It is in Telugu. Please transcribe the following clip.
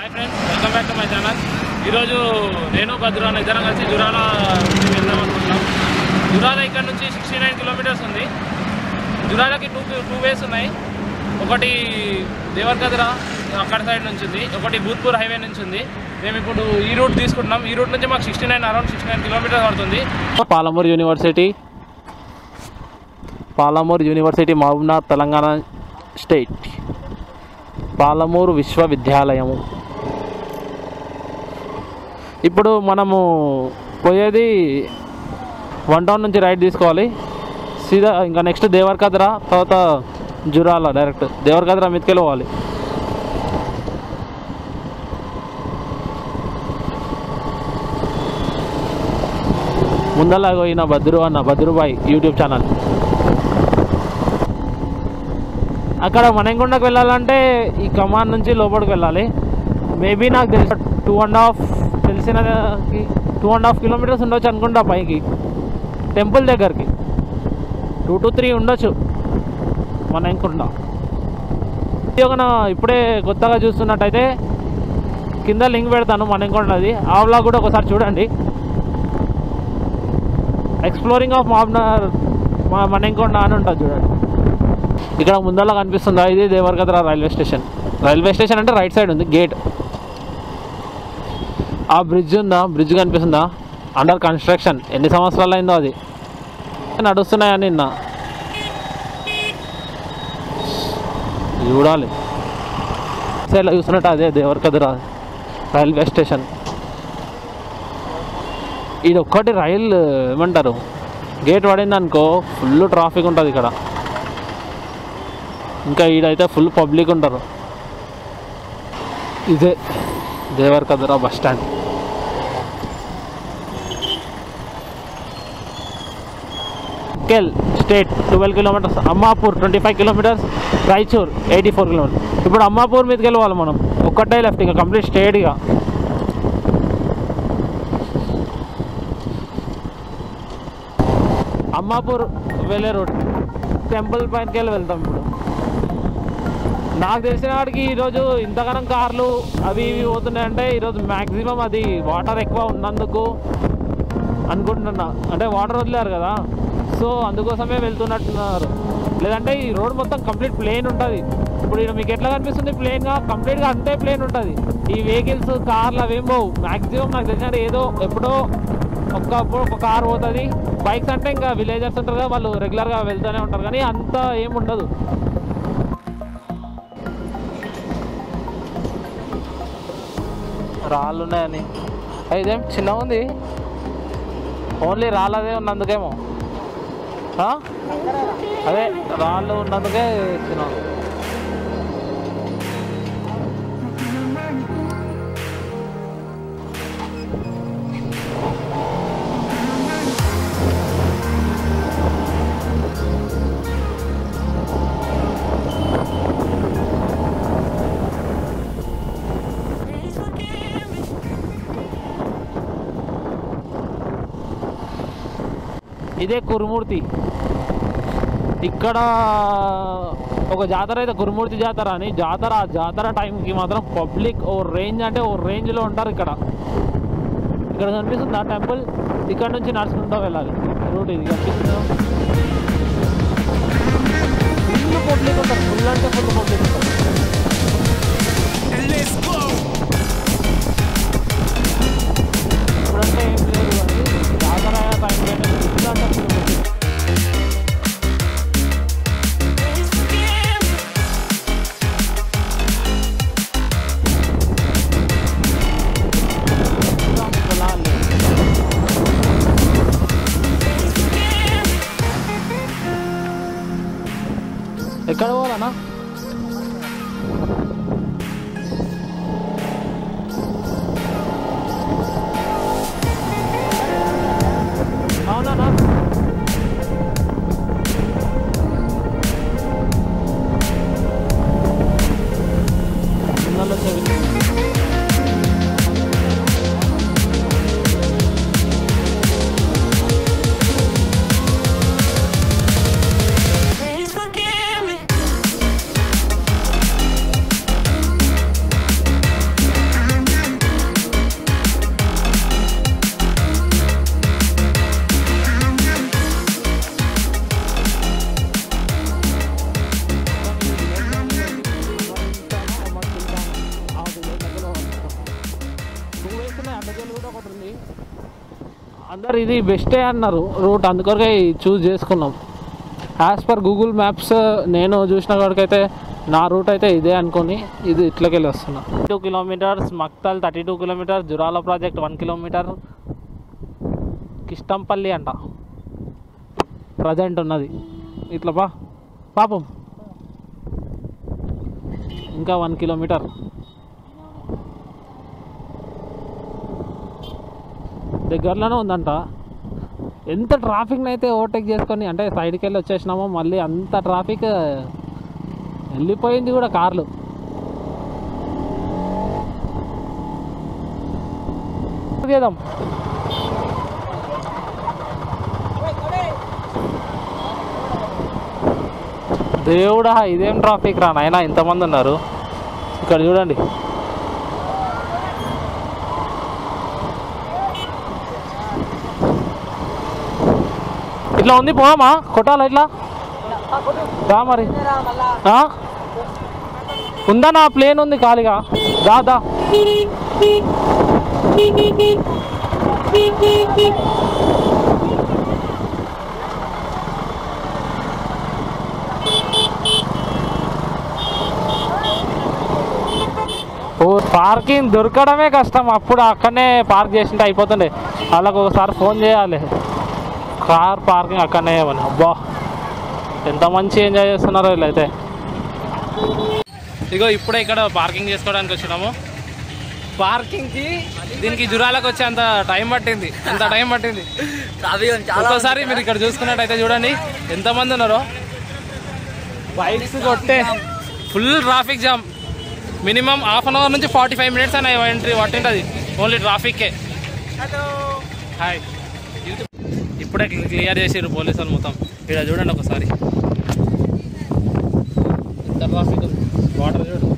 Hi friends welcome back to my channel ఈరోజు నేను భద్రు అనే ఇద్దరం కలిసి జురాల వెళ్దాం అనుకుంటున్నాం. జురాల ఇక్కడ నుంచి సిక్స్టీ నైన్ కిలోమీటర్స్ ఉంది. జురాలకి టూ టూ వేస్ ఉన్నాయి. ఒకటి దేవర్గద్ర అక్కడ సైడ్ నుంచి ఉంది. ఒకటి భూత్పూర్ హైవే నుంచి ఉంది. మేము ఇప్పుడు ఈ రూట్ తీసుకుంటున్నాం. ఈ రూట్ నుంచి మాకు sixty nine around sixty nine kilometres పడుతుంది. Palamuru university Palamuru university మహబూబ్నాథ్ Telangana state. Palamuru విశ్వవిద్యాలయము. ఇప్పుడు మనము పోయేది వన్ టౌన్ నుంచి రైట్ తీసుకోవాలి. సీదా ఇంకా నెక్స్ట్ దేవరకద్ర తర్వాత జురాల డైరెక్ట్. దేవరకద్ర మీదకెళ్ళి పోవాలి ముందలా పోయిన బద్రు అన్న భద్రుబాయ్ యూట్యూబ్ ఛానల్. అక్కడ మనంగుండకు వెళ్ళాలంటే ఈ కమాన్ నుంచి లోపలికి వెళ్ళాలి. మేబీ నాకు తెలిసి టూ అండ్ హాఫ్ తెలిసిన టూ అండ్ హాఫ్ కిలోమీటర్స్ ఉండొచ్చు అనుకుంటా పైకి. టెంపుల్ దగ్గరికి. టూ టు త్రీ ఉండొచ్చు. మన ఇది ఒక ఇప్పుడే కొత్తగా చూస్తున్నట్టయితే కింద లింక్ పెడతాను మణికొండది ఆ వ్లాగ్ కూడా ఒకసారి చూడండి. ఎక్స్ప్లోరింగ్ ఆఫ్ మాబ్నర్ మా మణికొండ అని ఉంటుంది చూడండి. ఇక్కడ ముందర కనిపిస్తుందా ఇది Devarakadra railway station. Railway station అంటే రైట్ సైడ్ ఉంది గేట్ ఆ బ్రిడ్జ్ ఉందా? బ్రిడ్జ్ కనిపిస్తుందా? అండర్ కన్స్ట్రక్షన్ ఎన్ని సంవత్సరాలు అయిందో అది? నడుస్తున్నాయా నిన్న? చూడాలి. సైడ్లో చూస్తున్నట్టు అదే దేవరకదురా రైల్వే స్టేషన్. ఇది ఒక్కటి రైలు ఏమంటారు? గేట్ పడింది అనుకో ఫుల్ ట్రాఫిక్ ఉంటుంది ఇక్కడ. ఇంకా ఈడైతే ఫుల్ పబ్లిక్ ఉంటారు. ఇదే Devarakadra bus stand. ఉఖేల్ state twelve kilometres Ammapur twenty five kilometres Raichur eighty four kilometres. ఇప్పుడు అమ్మాపూర్ మీదకి వెళ్ళాలి మనం. ఒక్కటే లెఫ్ట్ ఇక కంప్లీట్ స్ట్రేట్గా అమ్మాపూర్ వెళ్ళే రోడ్ టెంపుల్ పైనకి వెళ్ళి వెళ్తాం ఇప్పుడు. నాకు తెలిసిన వాడికి ఈరోజు ఇంతగానం కార్లు అవి ఇవి పోతున్నాయంటే ఈరోజు మ్యాక్సిమం అది వాటర్ ఎక్కువ ఉన్నందుకు అనుకుంటున్నా. అంటే వాటర్ వదిలేరు కదా. సో అందుకోసమే వెళ్తున్నట్టున్నారు. లేదంటే ఈ రోడ్ మొత్తం కంప్లీట్ ప్లేన్ ఉంటుంది. ఇప్పుడు ఇక్కడ మీకు ఎట్లా కనిపిస్తుంది? ప్లేన్గా కంప్లీట్గా అంతే ప్లేన్ ఉంటుంది. ఈ వెహికల్స్ కార్లు అవేం పోవు. మ్యాక్సిమం నాకు తెలిసిన ఏదో ఎప్పుడో ఒక్కప్పుడు ఒక కార్ పోతుంది. బైక్స్ అంటే ఇంకా విలేజర్స్ ఉంటారు కదా వాళ్ళు రెగ్యులర్గా వెళ్తూనే ఉంటారు. కానీ అంత ఏం ఉండదు. రాళ్ళు ఉన్నాయని. ఇదేం చిన్న ఉంది. ఓన్లీ రాళ్ళదే ఉన్నందుకేమో? అదే రాళ్ళు ఉన్నందుకే చిన్న ఇదే కురుమూర్తి. ఇక్కడ ఒక జాతర అయితే కురుమూర్తి జాతర అని. జాతర ఆ జాతర టైంకి మాత్రం పబ్లిక్ ఓ రేంజ్ అంటే ఓ రేంజ్లో ఉంటారు ఇక్కడ. ఇక్కడ కనిపిస్తుంది ఆ టెంపుల్. ఇక్కడ నుంచి నడుచుకుంటూ వెళ్ళాలి. రూట్ ఇది కనిపిస్తుంది? ఫుల్ పబ్లిక్ ఉంటారు ఫుల్ అంటే ఫుల్ పబ్లిక్. ఉంటారు 干了，老妈。సార్ ఇది బెస్టే అన్నారు. రూట్ అందుకొరకే చూస్ చేసుకున్నాం. యాజ్ పర్ గూగుల్ మ్యాప్స్ నేను చూసిన కాడికైతే నా రూట్ అయితే ఇదే అనుకొని ఇది ఇట్లకెళ్ళి వస్తున్నా. Two kilometres Makthal thirty two kilometres Jurala project one kilometre Kistampally అంట. ప్రజెంట్ ఉన్నది. ఇట్లా పా. పాపం. ఇంకా వన్ కిలోమీటర్ దగ్గరలోనే ఉందంట. ఎంత ట్రాఫిక్ని అయితే ఓవర్టేక్ చేసుకొని అంటే సైడ్కి వెళ్ళి వచ్చేసినామో మళ్ళీ అంత ట్రాఫిక్ వెళ్ళిపోయింది కూడా కార్లు. చేద్దాం దేవుడా ఇదేం ట్రాఫిక్ రా నాయన? ఇంతమంది ఉన్నారు. ఇక్కడ చూడండి. ఇట్లా ఉంది పోమా కొట్టాలా ఇట్లా? రా మరి. ఆ? ఉందా నా ప్లేన్ ఉంది ఖాళీగా? దా దా. ఓ పార్కింగ్ దొరకడమే కష్టం. అప్పుడు అక్కడనే పార్క్ చేసింటే అయిపోతుండే. వాళ్ళకు ఒకసారి ఫోన్ చేయాలి. కార్ పార్కింగ్ అక్కడనే చేయమని అబ్బా! ఎంత మంచి ఎంజాయ్ చేస్తున్నారో వీళ్ళైతే. ఇగో ఇప్పుడే ఇక్కడ పార్కింగ్ చేసుకోవడానికి వచ్చినాము. పార్కింగ్కి దీనికి జురాలకు వచ్చే అంత టైం పట్టింది. అంత టైం పట్టింది? ఒక్కోసారి మీరు ఇక్కడ చూసుకున్నట్టయితే చూడండి ఎంతమంది ఉన్నారో. బైక్స్ కొట్టే full traffic jam. Minimum half an hour నుంచి ఫార్టీ ఫైవ్ మినిట్స్ అని ఎంట్రీ పట్టింటుంది. ఓన్లీ ట్రాఫిక్కే. హాయ్ ఇప్పుడే క్లియర్ చేసారు పోలీసులు మొత్తం. ఇక్కడ చూడండి ఒకసారి. ఎంత ట్రాఫిక్ ఉంది. వాటర్ చూడు.